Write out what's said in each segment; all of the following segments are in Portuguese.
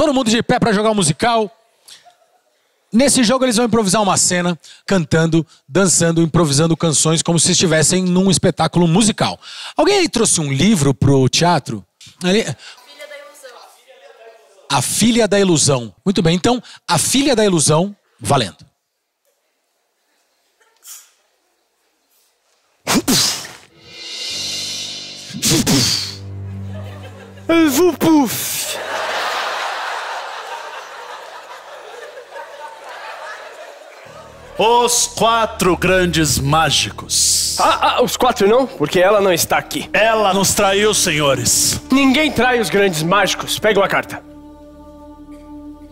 Todo mundo de pé para jogar o musical. Nesse jogo eles vão improvisar uma cena, cantando, dançando, improvisando canções como se estivessem num espetáculo musical. Alguém aí trouxe um livro pro teatro? Ali... A Filha da Ilusão. Muito bem, então, A Filha da Ilusão, valendo. Vupuf. Os quatro grandes mágicos. Ah, ah, os quatro não, porque ela não está aqui. Ela nos traiu, senhores. Ninguém trai os grandes mágicos. Pega uma carta.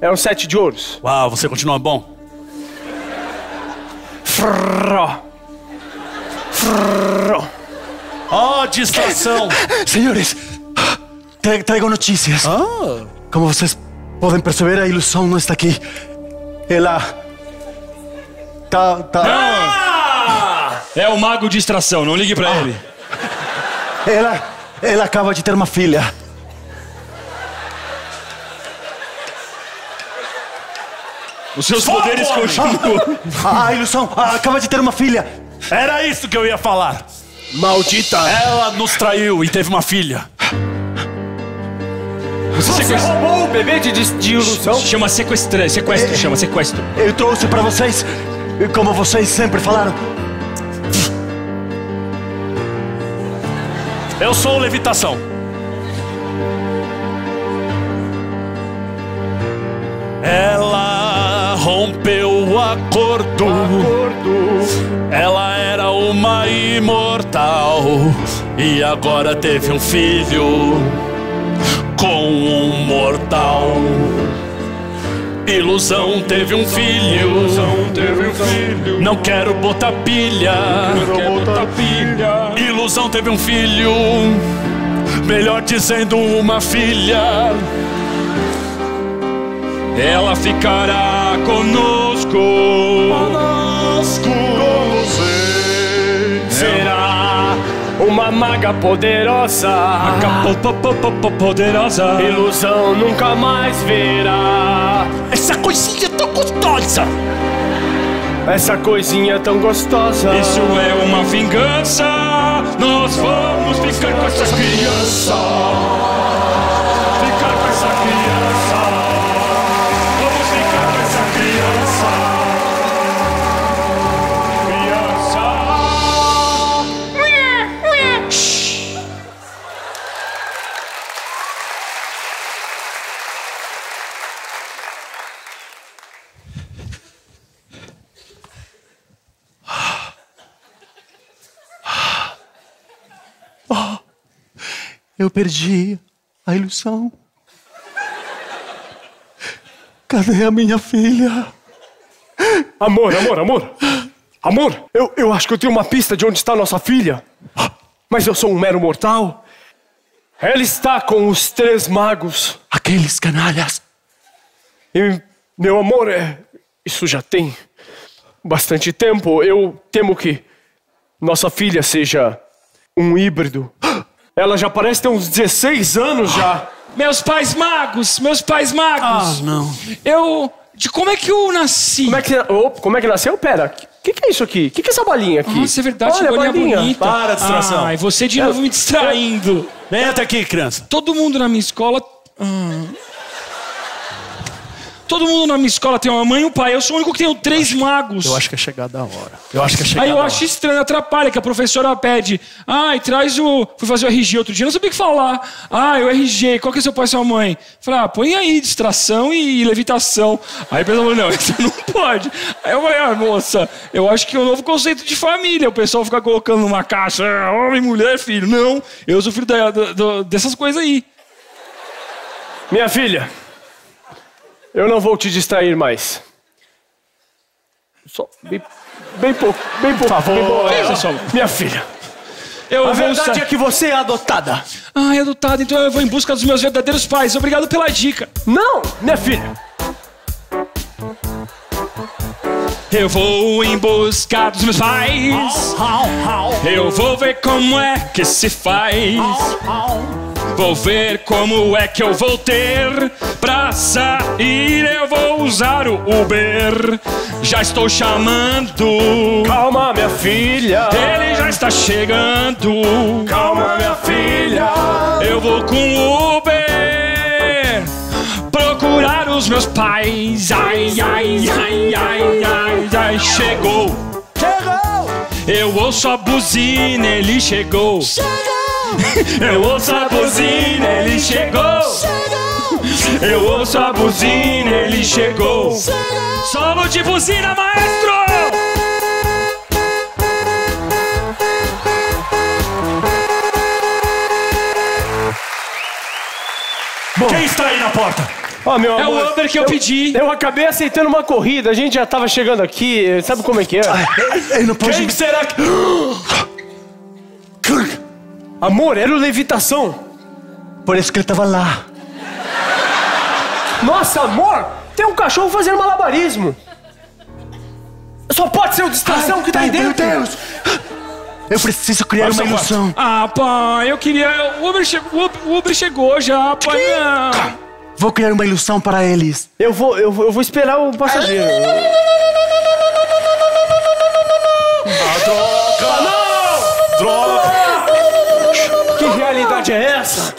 É um sete de ouros. Uau, você continua bom. Frró. Frró. Ó, distração. Senhores, tra- traigo notícias. Como vocês podem perceber, a ilusão não está aqui. Ela. Tá. tá É o mago distração, não ligue pra ele. ela. Ela acaba de ter uma filha. Os seus poderes homem! continuam. A, a ilusão ah, acaba de ter uma filha. Era isso que eu ia falar. Maldita. Ela nos traiu e teve uma filha. Você Você sequestra. roubou o bebê de, de, de ilusão? Chama sequestra, sequestro, chama sequestro. Eu trouxe para vocês, como vocês sempre falaram. Eu sou levitação. Ela rompeu o acordo. Ela era uma imortal e agora teve um filho com um mortal. Ilusão teve um filho. Ilusão teve um filho. Não quero botar pilha. Quero botar pilha. Ilusão teve um filho. Melhor dizendo, uma filha. Ela ficará conosco. Conosco. Com você. Será uma maga poderosa. Acabou po- po- po- po- poderosa. Ilusão nunca mais verá. Essa coisinha tão gostosa. Essa coisinha tão gostosa. Isso é uma vingança. Nós vamos ficar com essa criança. Eu perdi a ilusão. Cadê a minha filha? Amor, amor, amor. Amor, eu, eu acho que eu tenho uma pista de onde está nossa filha. Mas eu sou um mero mortal. Ela está com os três magos. Aqueles canalhas. E, meu amor, é, isso já tem bastante tempo. Eu temo que nossa filha seja um híbrido. Ela já parece ter uns 16 anos já. Meus pais magos, meus pais magos. Ah, não. Eu. De como é que eu nasci? Como é que, oh, como é que nasceu? Pera, o que, que é isso aqui? O que, que é essa balinha aqui? Nossa, é verdade, Olha, que bolinha balinha. bonita. Para, distração. Ai, você de novo me distraindo. Vem até aqui, criança. Todo mundo na minha escola. Ah. Todo mundo na minha escola tem uma mãe e um pai. Eu sou o único que tenho três magos. Eu acho que é chegada a hora. Eu acho que é chegada Aí eu a acho hora. estranho, atrapalha, que a professora pede. Ai, traz o. Fui fazer o RG outro dia, não sabia o que falar. Ai, o RG, qual que é seu pai e sua mãe? Falei, ah, põe aí distração e levitação. Aí a pessoa falou, não, isso não pode. Aí eu falei, ah, moça, eu acho que é um novo conceito de família. O pessoal fica colocando numa caixa, ah, homem, mulher, filho. Não, eu sou filho da- da- da- dessas coisas aí. Minha filha, eu não vou te distrair mais. Só bem, bem pouco, bem pouco. Por favor, Que isso, só- minha filha. Eu A verdade é que você é adotada. Ai, adotado, então eu vou em busca dos meus verdadeiros pais. Obrigado pela dica. Não, minha filha. Eu vou em busca dos meus pais. Eu vou ver como é que se faz. Vou ver como é que eu vou ter pra sair. Eu vou usar o Uber. Já estou chamando. Calma, minha filha. Ele já está chegando. Calma, minha filha. Eu vou com o Uber procurar os meus pais. Ai, ai, ai, ai, ai, ai, chegou. Chegou! Eu ouço a buzina, ele chegou. Eu ouço a buzina, ele chegou. Eu ouço a buzina, ele chegou. Solo de buzina, maestro! Quem está aí na porta? Ó, meu É amor, o Uber que eu pedi. Eu acabei aceitando uma corrida, a gente já tava chegando aqui, sabe como é que é? Ele não pode. Quem será que. Amor, era o levitação. Por isso que ele tava lá. Nossa, amor, tem um cachorro fazendo malabarismo. Só pode ser o distração que tá aí Ai, Meu dentro. Deus! Eu preciso criar Vai uma ilusão. Ah, pai, eu queria. O Uber, che... o Uber- chegou já, pai. Não. Vou criar uma ilusão para eles. Eu vou, eu, vou- eu vou esperar o passageiro. Droga!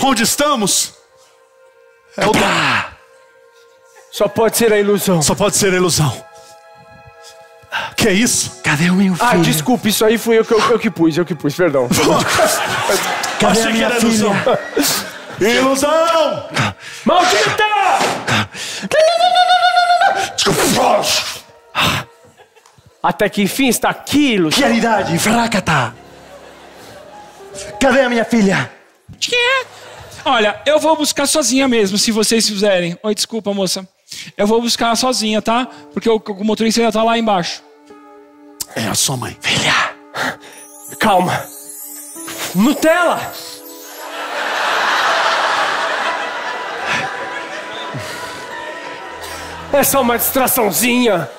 Onde estamos? É o Só pode ser a ilusão. Só pode ser ilusão. Que é isso? Cadê o meu filho? Ah, desculpe, isso aí fui eu que, eu, eu que pus, eu que pus, perdão. Cadê a Achei que minha era filha? ilusão. Ilusão! Maldita! Até que enfim está aqui, ilusão. Realidade, fracata. Cadê a minha filha? Tchê. Olha, eu vou buscar sozinha mesmo, se vocês fizerem. Oi, desculpa, moça. Eu vou buscar sozinha, tá? Porque o, o motorista ainda tá lá embaixo. É a sua mãe. Filha. Calma. Nutella! É só uma distraçãozinha.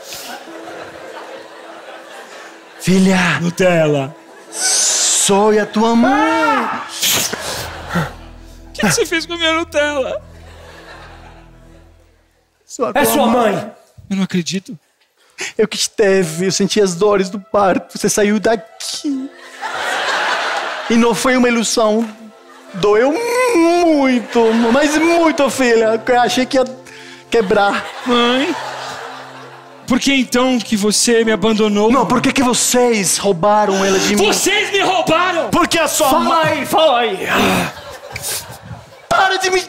Filha, Nutella. sou a tua mãe. O que você fez com a minha Nutella? Sou a É sua mãe. Eu não acredito. Eu que te teve, eu senti as dores do parto. Você saiu daqui. E não foi uma ilusão. Doeu muito, mas muito, filha. Eu achei que ia quebrar. Mãe? Por que então que você me abandonou? Não, por que, que vocês roubaram ela de mim? Vocês me roubaram! Porque a sua Fala mãe. aí, fala aí. Para de me.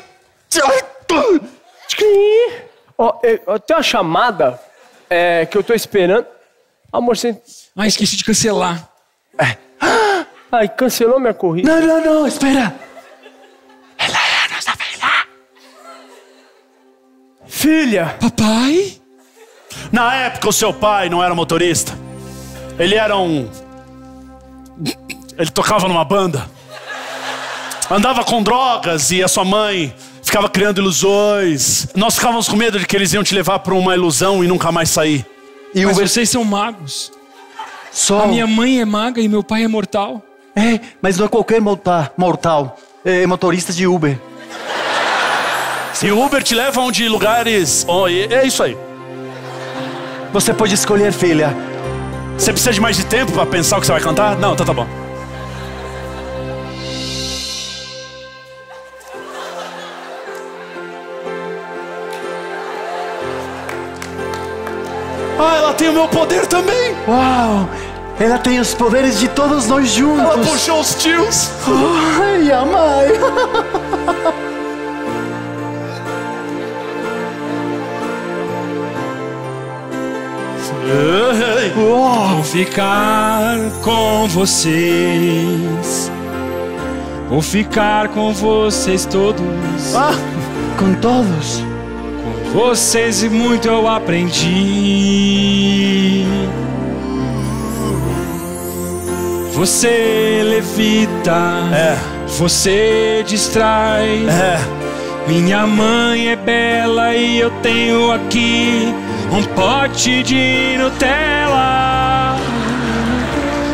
Ó, eu, eu tenho uma chamada é, que eu tô esperando. Amor, você. Ah, esqueci de cancelar. Ai, cancelou minha corrida. Não, não, não, espera. Ela é a nossa filha. Filha! Papai? Na época, o seu pai não era motorista. Ele era um. Ele tocava numa banda. Andava com drogas e a sua mãe ficava criando ilusões. Nós ficávamos com medo de que eles iam te levar para uma ilusão e nunca mais sair. E Mas vocês são magos. Só. A minha mãe é maga e meu pai é mortal. É, mas não é qualquer morta- mortal. É motorista de Uber. E o Uber te leva onde lugares. Oh, é isso aí. Você pode escolher, filha. Você precisa de mais de tempo para pensar o que você vai cantar? Não, então tá bom. Tem o meu poder também! Uau! Ela tem os poderes de todos nós juntos. Ela puxou os tios! Ai, a mãe. Vou ficar com vocês. Vou ficar com vocês todos. Ah, com todos. Com vocês e muito eu aprendi. Você levita. É. Você distrai. É. Minha mãe é bela e eu tenho aqui um pote de Nutella.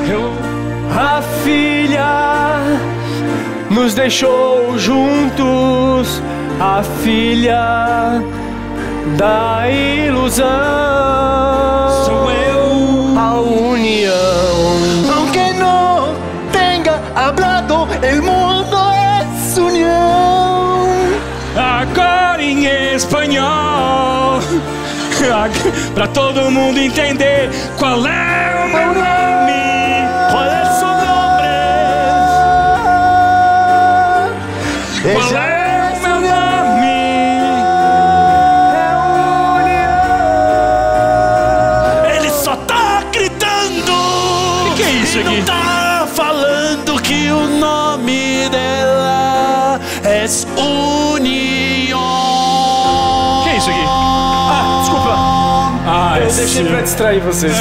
Eu A filha nos deixou juntos a filha da ilusão. Sou eu. A união. Aunque no tenga hablado, el mundo es unión. Agora em espanhol. pra todo mundo entender qual é o meu nome. Deixei pra distrair vocês.